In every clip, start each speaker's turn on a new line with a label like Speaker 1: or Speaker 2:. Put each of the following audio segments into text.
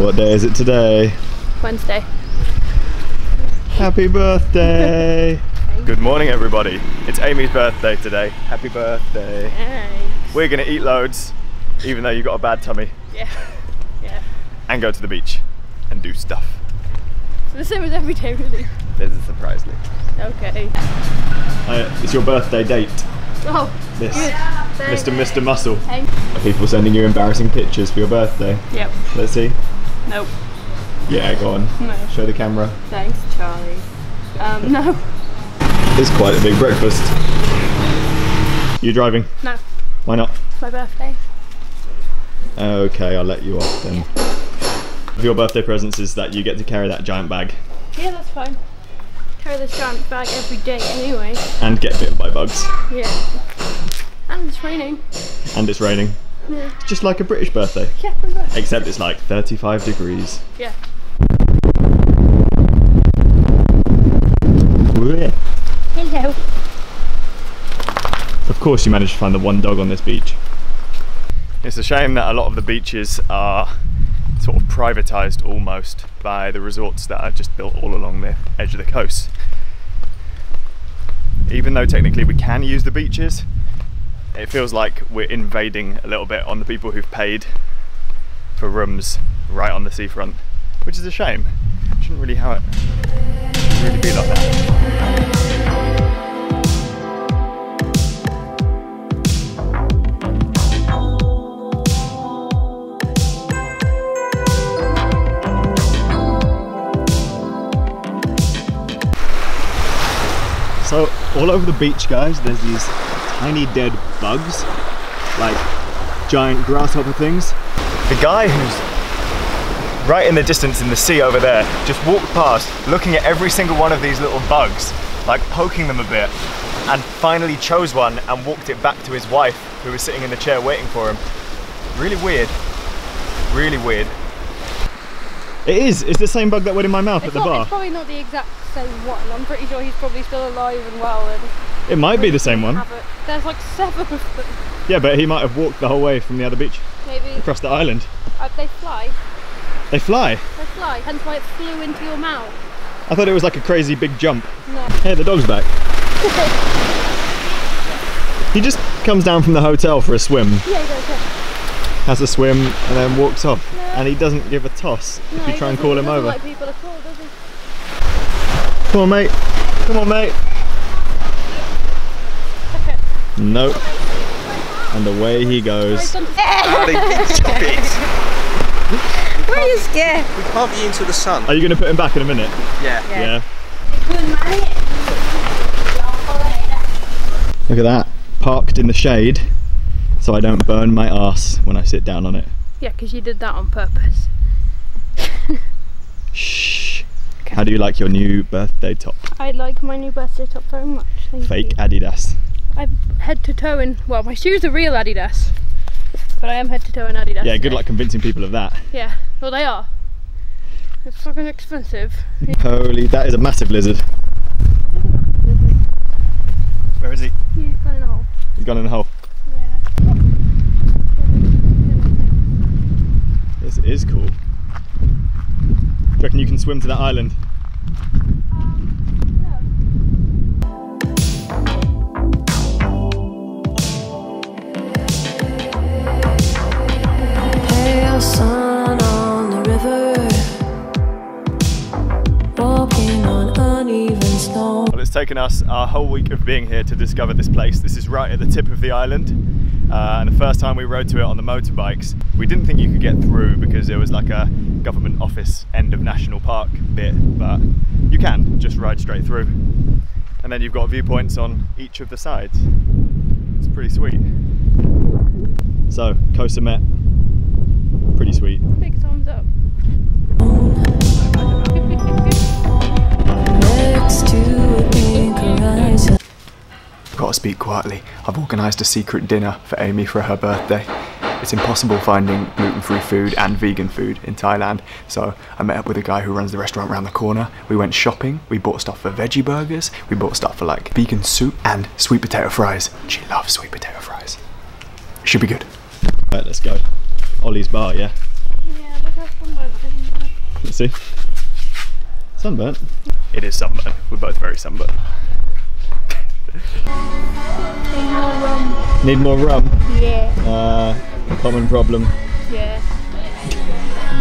Speaker 1: What day is it today?
Speaker 2: Wednesday.
Speaker 1: Happy birthday! Good morning, everybody. It's Amy's birthday today. Happy birthday.
Speaker 2: Thanks.
Speaker 1: We're gonna eat loads, even though you've got a bad tummy,
Speaker 2: Yeah. Yeah.
Speaker 1: and go to the beach and do stuff.
Speaker 2: So the same as every day, really.
Speaker 1: There's a surprise, Lee.
Speaker 2: Okay.
Speaker 1: Uh, it's your birthday date.
Speaker 2: Oh,
Speaker 1: This.
Speaker 2: good.
Speaker 1: Mr. Mr. Muscle.
Speaker 2: Hey.
Speaker 1: Are people sending you embarrassing pictures for your birthday?
Speaker 2: Yep.
Speaker 1: Let's see.
Speaker 2: Nope.
Speaker 1: Yeah, go on.
Speaker 2: No.
Speaker 1: Show the camera.
Speaker 2: Thanks, Charlie. Um, no.
Speaker 1: It's quite a big breakfast. You driving?
Speaker 2: No.
Speaker 1: Why not?
Speaker 2: It's my birthday.
Speaker 1: Okay, I'll let you off then. If your birthday presents is that you get to carry that giant bag
Speaker 2: Yeah, that's fine. Carry this giant bag every day anyway.
Speaker 1: and get bitten by bugs.
Speaker 2: Yeah. And it's raining.
Speaker 1: And it's raining.
Speaker 2: Yeah.
Speaker 1: It's just like a British birthday.
Speaker 2: Yeah, pretty much.
Speaker 1: Except it's like 35 degrees.
Speaker 2: Yeah. Hello.
Speaker 1: Of course you managed to find the one dog on this beach. It's a shame that a lot of the beaches are sort of privatised almost by the resorts that are just built all along the edge of the coast. Even though technically we can use the beaches, it feels like we're invading a little bit on the people who've paid for rooms right on the seafront, which is a shame. Shouldn't really have it really be like that. So all over the beach, guys, there's these tiny dead bugs, like giant grasshopper things. The guy who's right in the distance in the sea over there just walked past, looking at every single one of these little bugs, like poking them a bit, and finally chose one and walked it back to his wife, who was sitting in the chair waiting for him. Really weird. Really weird. It is. It's the same bug that went in my mouth
Speaker 2: It's,
Speaker 1: at the
Speaker 2: not,
Speaker 1: bar.
Speaker 2: it's probably not the exact same one. I'm pretty sure he's probably still alive and well. And
Speaker 1: It might be the same one.
Speaker 2: There's like seven of them.
Speaker 1: Yeah, but he might have walked the whole way from the other beach
Speaker 2: Maybe.
Speaker 1: across the island.
Speaker 2: Uh, they fly.
Speaker 1: They fly.
Speaker 2: They fly. Hence why it flew into your mouth.
Speaker 1: I thought it was like a crazy big jump.
Speaker 2: No.
Speaker 1: Hey, the dog's back. He just comes down from the hotel for a swim,
Speaker 2: Yeah, he does. Yeah.
Speaker 1: has a swim, and then walks off. And he doesn't give a toss
Speaker 2: No,
Speaker 1: if you try and call him over.
Speaker 2: Like people at all, does he?
Speaker 1: Come on, mate. Come on, mate. Nope. And away he goes.
Speaker 3: Where you scared?
Speaker 4: We can't be into the sun.
Speaker 1: Are you going to put him back in a minute?
Speaker 4: Yeah.
Speaker 1: Yeah. Look at that. Parked in the shade so I don't burn my ass when I sit down on it.
Speaker 2: Yeah, because you did that on purpose.
Speaker 1: Shh. How do you like your new birthday top?
Speaker 2: I like my new birthday top very much. Thank
Speaker 1: Fake
Speaker 2: you.
Speaker 1: Adidas.
Speaker 2: I'm head to toe in. Well, my shoes are real Adidas, but I am head to toe in Adidas.
Speaker 1: Yeah, good
Speaker 2: today.
Speaker 1: luck convincing people of that.
Speaker 2: Yeah, well they are. It's fucking expensive.
Speaker 1: Holy, that is a massive lizard. Where is he?
Speaker 2: He's gone in a hole.
Speaker 1: He's gone in the hole.
Speaker 2: Yeah.
Speaker 1: This is cool. Do you reckon you can swim to that island? Taken us our whole week of being here to discover this place. This is right at the tip of the island. Uh, and the first time we rode to it on the motorbikes, we didn't think you could get through because there was like a government office end of national park bit, but you can just ride straight through. And then you've got viewpoints on each of the sides. It's pretty sweet. So, Koh pretty sweet. Gotta speak quietly. I've organised a secret dinner for Amy for her birthday. It's impossible finding gluten free food and vegan food in Thailand, so I met up with a guy who runs the restaurant around the corner. We went shopping, we bought stuff for veggie burgers, we bought stuff for like vegan soup and sweet potato fries. She loves sweet potato fries. Should be good. Right, let's go. Ollie's bar, yeah?
Speaker 2: Yeah, look how fun that is.
Speaker 1: See? Sunburnt. It is sunburnt. We're both very sunburnt. Need more rum?
Speaker 2: Yeah.
Speaker 1: Uh, a common problem.
Speaker 2: Yeah.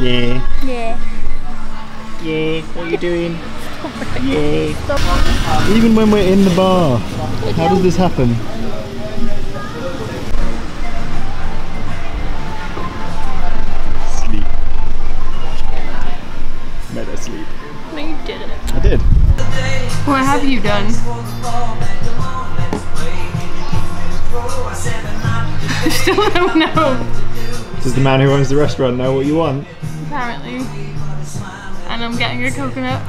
Speaker 1: Yeah.
Speaker 2: Yeah.
Speaker 1: Yeah. What are you doing? Yeah. Even when we're in the bar, how does this happen? Sleep. Made her sleep.
Speaker 2: No, you didn't.
Speaker 1: I did.
Speaker 2: What have you done? Still don't know,
Speaker 1: Does the man who owns the restaurant know what you want?
Speaker 2: apparently. And I'm getting a coconut.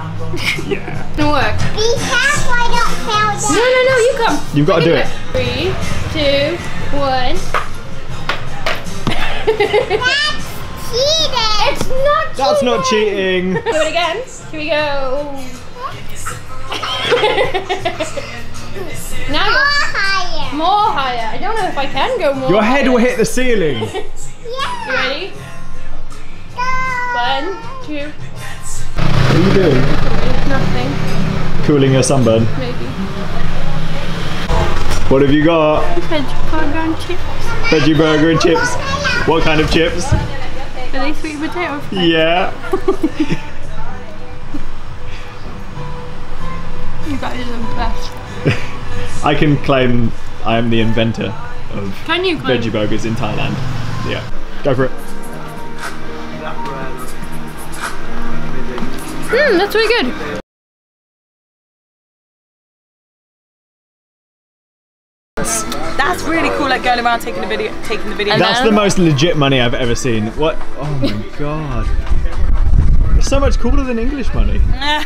Speaker 1: Yeah.
Speaker 2: It'll work.
Speaker 3: Be careful I don't fall
Speaker 2: No, no, no, you come.
Speaker 1: You've got to do it.
Speaker 2: Three, two, one.
Speaker 3: That's cheating.
Speaker 2: It's not cheating.
Speaker 1: That's not cheating.
Speaker 2: Do it again. Here we go. now
Speaker 3: More
Speaker 2: you're
Speaker 3: higher.
Speaker 2: more higher. I don't know if I can go more.
Speaker 1: Your head
Speaker 2: higher.
Speaker 1: will hit the ceiling.
Speaker 2: You
Speaker 3: Yeah.
Speaker 2: ready?
Speaker 3: Go.
Speaker 2: One, two,
Speaker 1: What are you doing?
Speaker 2: nothing.
Speaker 1: Cooling your sunburn.
Speaker 2: Maybe.
Speaker 1: What have you got?
Speaker 2: Veg burger and chips.
Speaker 1: Veggie burger and chips. What kind of chips?
Speaker 2: Are they sweet potato?
Speaker 1: Yeah.
Speaker 2: You guys are the best.
Speaker 1: I can claim I am the inventor of
Speaker 2: Can you claim?
Speaker 1: veggie burgers in Thailand. Yeah. Go for it.
Speaker 2: Hmm, that's really good.
Speaker 4: That's really cool, like going around taking the video, taking the video.
Speaker 1: That's the most legit money I've ever seen. What? Oh my god. It's so much cooler than English money.